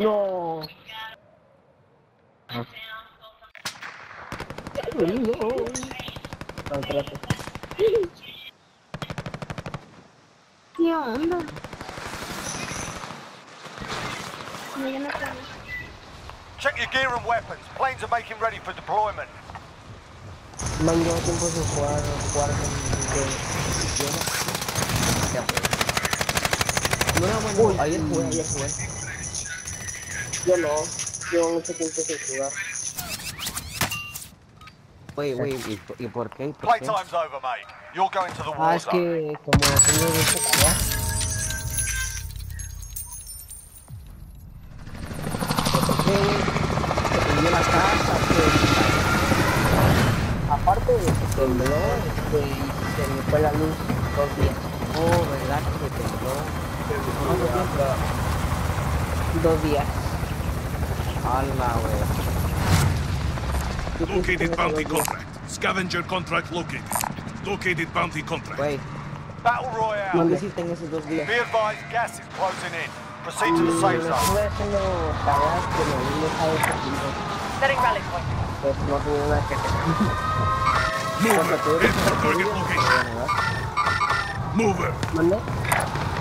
No. No. No, espérate. ¿Qué onda? No, no. Check your gear and weapons. Planes are making ready for deployment. Man, llevo tiempo sin jugar, jugar con con- Ya, pues. No era bueno. Uy, ayer jugué, ayer jugué. Yo no. Llevo mucho tiempo sin jugar. ¿y, y por qué? ¿Y por qué? Playtime's over, mate. You're going to the Ah, es que como tengo mucho tarea. ¿Por qué, que... Aparte de que tembló, este, y se me fue la luz dos días. Oh, ¿verdad que se tembló? ¿Cuánto tiempo? Dos días. Hala, güey. ¿Qué tiempo Located bounty contract. Scavenger contract located. Located bounty contract. Güey, Battle Royale. ¿dónde hiciste en esos dos días? Be advised, gas is closing in. Proceed to the safe zone. estuve haciendo tareas que me habían dejado perdidas. Setting rally point. Pues no tuve nada que hacer. Mover. Head to target location. Mover.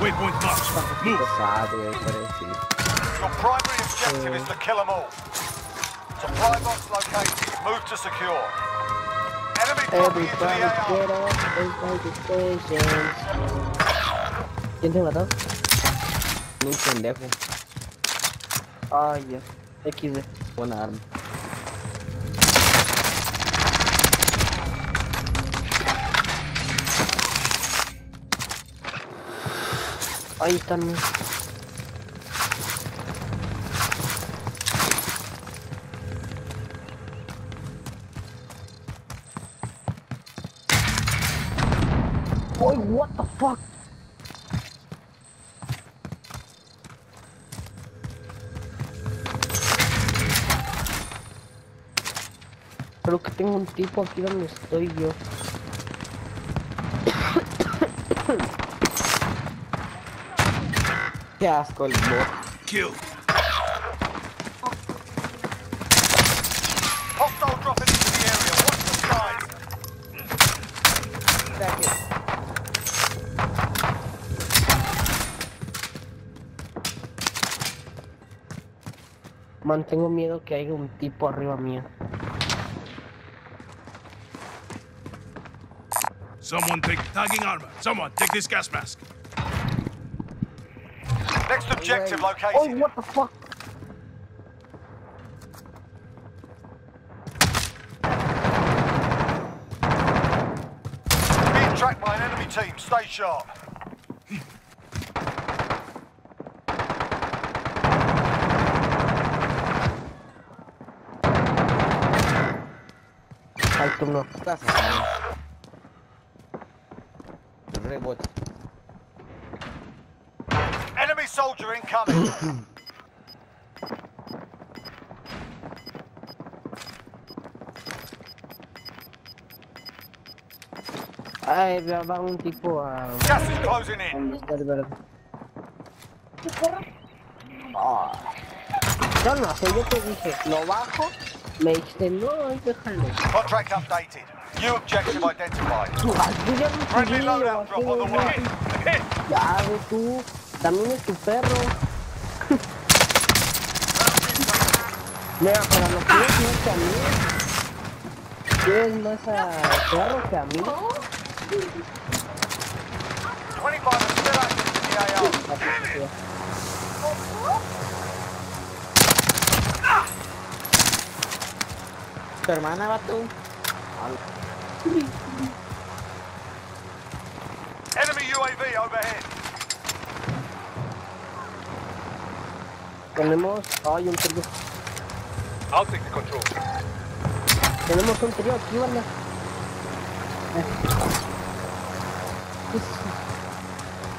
Waypoint marked. Move. Pesado, güey, pero sí. Your primary objective is to kill them all. Supply box located. Move to secure. Enemy dropping into the Everybody AR. get up, inside the stations. ¿Quién te mató? Un pendejo. Ay, ya. XD. Buena arma. Ahí están. Fuck? Creo que tengo un tipo aquí donde estoy yo. Qué asco el bot. Mantengo miedo que haya un tipo arriba mío. Someone take tagging armor. Someone take this gas mask. Next objective Oh, what the fuck? Being tracked by an enemy team. Stay sharp. Ay, tú no. Casa. Rebot. Enemy soldier incoming. Ay, va va un tipo a... Gas is closing in. ¿Dónde está el verde? Ah. Yo no sé, yo te dije, lo bajo, me dijiste, no, ay, déjalo. Contract updated. New objective identified. Tú, ay, tú ya Friendly loadout drop on the way. Güey, tú, también es tu perro. Mira, pero lo quieres más que a mí. Quieres más a perro que a mí. 25 are still active in the AR. ¿Tu hermana va tú? Enemy UAV overhead. Tenemos, ay, un trío. I'll take the control. Tenemos un trío aquí, ¿vale?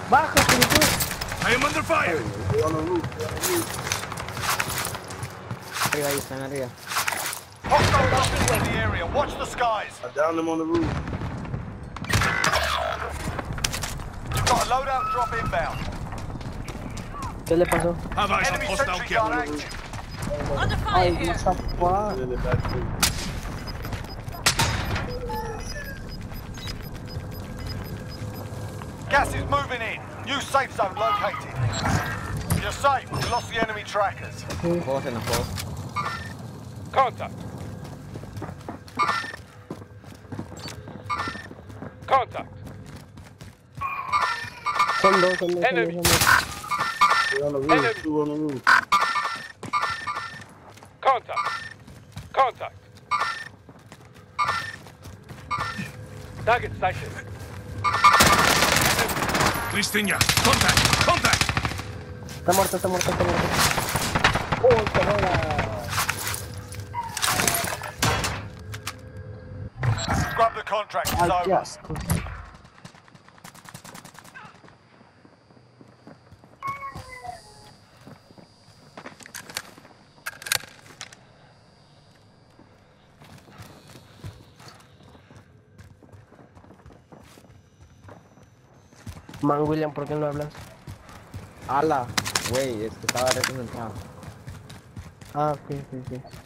Baja, tú. I am under fire. Arriba, ahí están arriba. Hostile dropping into the area. Watch the skies. I downed them on the roof. You've got a loadout drop inbound. ¿Qué le pasó? Have eyes Enemy hostile sentry gun camera. active. Under fire here. what the fuck? Then the back to Gas is moving in. New safe zone located. You're safe. We lost the enemy trackers. Juegos en los juegos. Contact. Contact. Come down, come down, Enemy. come down, come down. We're on the roof, Enemy. two on the roof. Contact. Contact. Target sighted. Cristina, contact, contact. Está muerto, está muerto, está muerto. Oh, está muerto. Contract. Over. asco. Man, William, ¿por qué no hablas? Ala, güey, es que estaba representado. Ah, ok, sí, sí.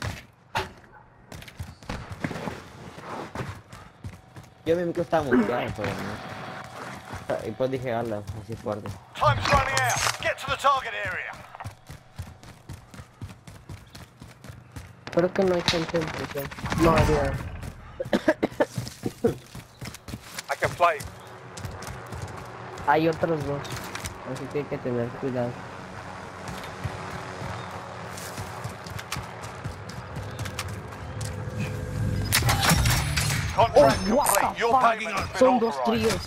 Yo mi micro estaba muteado, pero no. Y pues dije ala, así fuerte. Time's running out. Get to the target area. Creo que no hay gente en prisión. No había. I can play. Hay otros dos. Así que hay que tener cuidado. What the fuck? Son dos tríos.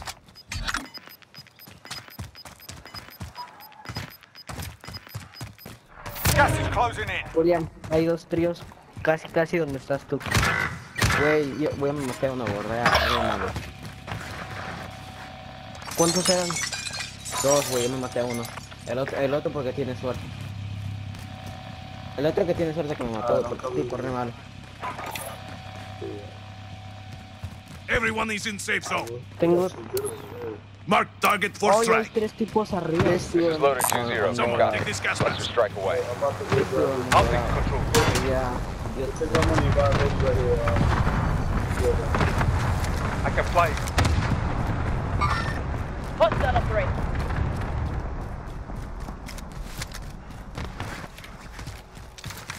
William, hay dos tríos. Casi, casi donde estás tú. Güey, yo voy a meter una borrea, re malo. ¿Cuántos eran? Dos, güey, yo me maté a uno. El otro, el otro porque tiene suerte. El otro que tiene suerte que me mató, porque tipo re malo. Everyone is in safe zone. Tengo. Mark target for Hoy hay strike. tres tipos arriba. This is loader 2-0. Someone Got take this gas Let's mask. strike away. I'll take control. Ya, I can play. Hostile operator.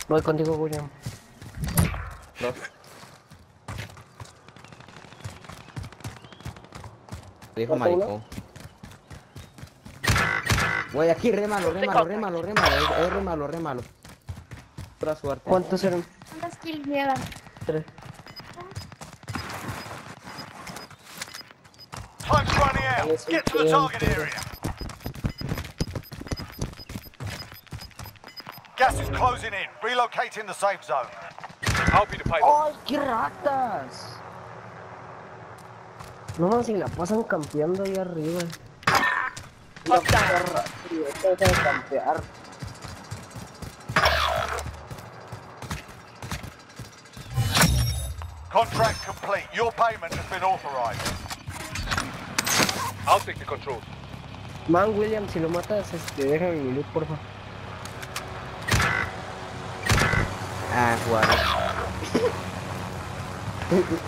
Voy contigo, William. dos. Dijo maricón. Güey, aquí re malo, re malo, re malo, re malo, es, es re malo, re malo. Pura suerte. ¿Cuántos eran? ¿Cuántas kills llevan? Tres. Time's running out. Get to the target area. Gas is closing in. Relocating the safe zone. I'll be. ¡Ay, qué ratas! No si la pasan campeando ahí arriba. La perra, tío, esta deja de campear. Contract complete. Your payment has been authorized. I'll take the controls. Man, William, si lo matas, este, déjame mi loot, porfa. Ah, jugar.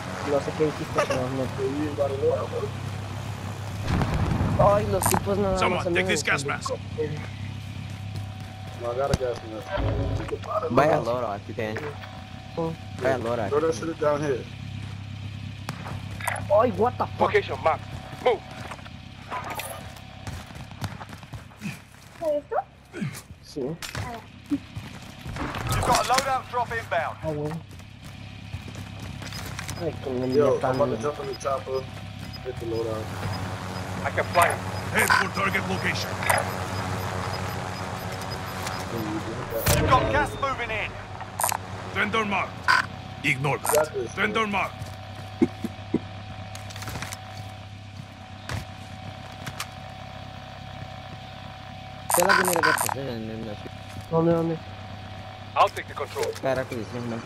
No sé qué dijiste, pero no. Ay, los tipos nada. Someone, take this gas mask. No, I got a gas mask. Vaya loro, aquí te. Oh. Vaya loro. Throw that shit down here. Ay, what the fuck. Location marked. Move. ¿Sabes esto? Sí, You've got a loadout drop inbound. ah, bueno. Ay, con el Yo, I'm about to jump on the chopper. Hit the loadout. I can fly. Head for target location. You've got gas moving in. Vendor marked. Ignore Got that. this. Vendor marked. ¿Qué es la primera que haces en en la ¿Dónde, dónde? I'll take the controls. cara que dicen, man?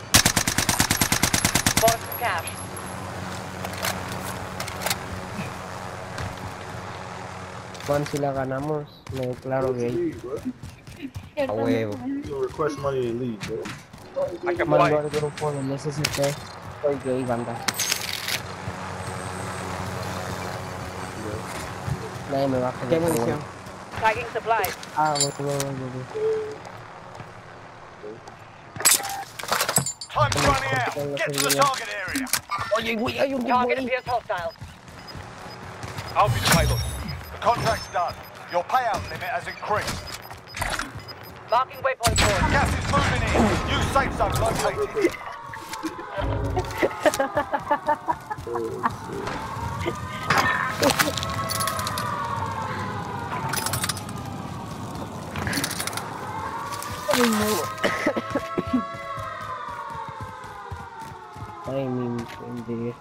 Cash. Juan, si la ganamos, me declaro gay. A huevo. Request money leave, bro. Al grupo del SCP. Soy gay, banda. Nadie me va a ¿Qué munición? Tagging supplies. Ah, bueno, bueno, bueno, running out. Get to the target area. Target appears hostile. I'll be the pilot. The contract's done. Your payout limit has increased. Marking waypoint forward. Gas is moving in. New safe zone located. Ay, mi pendejo.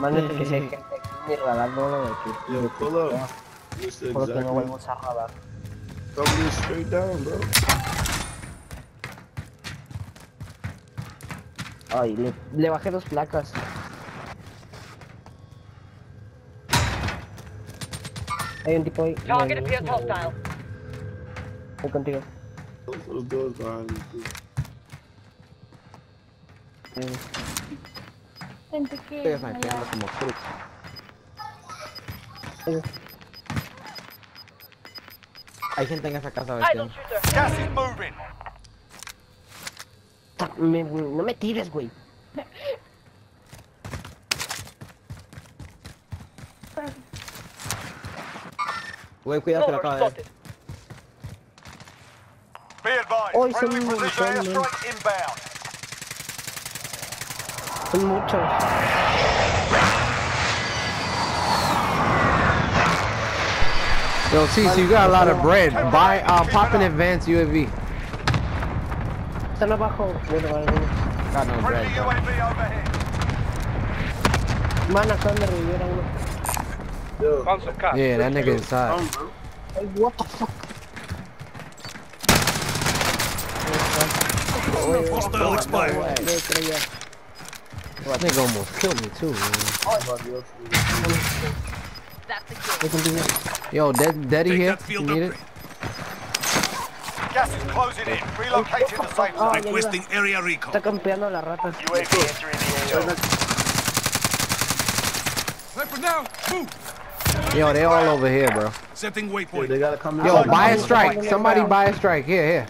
Mándate que si hay gente aquí mi radar, no lo de aquí. Yo, pull up. Por lo que no vamos a radar. Straight down, bro. Ay, le, le bajé dos placas. Hay un tipo ahí. Target appears hostile. Voy contigo. Those little doors behind you, Eh, Gente Estoy que. snipando como cruz. eh, Hay gente en esa casa. Gas is moving. me- no me tires, güey. Güey, cuidado que lo Movers acaba de ver. Be advised. Friendly airstrike inbound. Son muchos. Yo, Cease, you got a lot of bread. Buy, uh, pop an advanced UAV. Están abajo. Got no bread, Friendly bro. UAV overhead. Man, acaban de revivir uno. Yo, Found some cash. Yeah, that nigga inside. come, what the fuck. Hostile expired. Yo creía. That nigga almost killed me too, man. Somebody else is- Voy contigo. Yo, Dead, Daddy here. that You need it? Gas is closing in. Relocating the safe Oh, zone. ya Requesting area recon. Está campeando la rata. Sniper now. Move. Yo, they all over here, bro. Setting Yeah, they gotta come Yo, buy a strike. Somebody buy a strike. Here, here.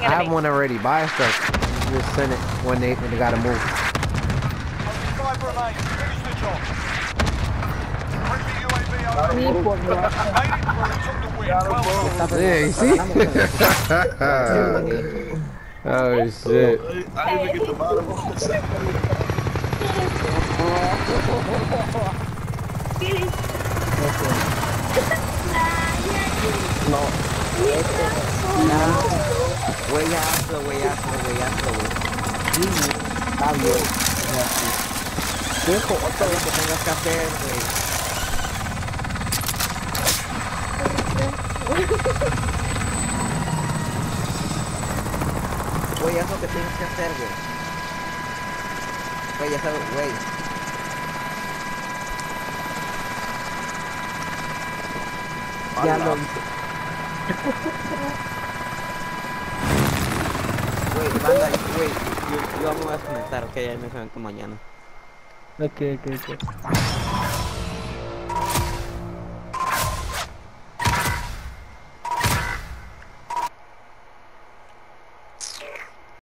I have one already. Buy a strike. Just send it when they when they gotta move. Five remain. Finish the job. Friendly UAV overhead. Sí, por la- Made it through. Took the win. Yeah, you see? oh shit. I didn't even get the bottom of the Huellazo, huellazo, huellazo, güey. Está bien. Viejo, otra vez que tengas que hacer, güey. Güey, haz lo que tienes que hacer, güey. Güey, ya sabes, güey. Ya lo hice. Güey. Yo, yo me voy a desconectar, ok, ya me conecto mañana. Ok, ok, ok.